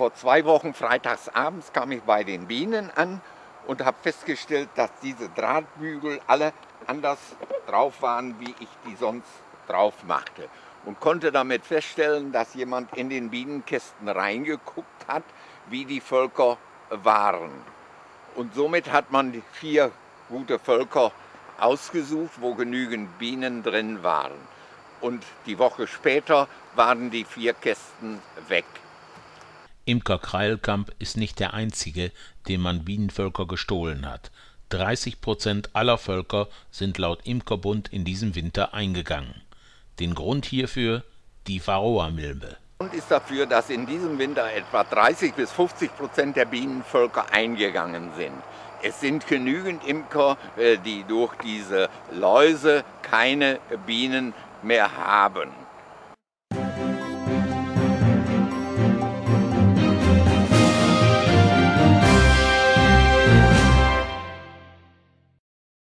Vor zwei Wochen freitags abends kam ich bei den Bienen an und habe festgestellt, dass diese Drahtbügel alle anders drauf waren, wie ich die sonst drauf machte. Und konnte damit feststellen, dass jemand in den Bienenkästen reingeguckt hat, wie die Völker waren. Und somit hat man vier gute Völker ausgesucht, wo genügend Bienen drin waren. Und die Woche später waren die vier Kästen weg. Imker Kreilkamp ist nicht der einzige, dem man Bienenvölker gestohlen hat. 30 Prozent aller Völker sind laut Imkerbund in diesem Winter eingegangen. Den Grund hierfür die Varroa-Milbe. Grund ist dafür, dass in diesem Winter etwa 30 bis 50 Prozent der Bienenvölker eingegangen sind. Es sind genügend Imker, äh, die durch diese Läuse keine Bienen mehr haben.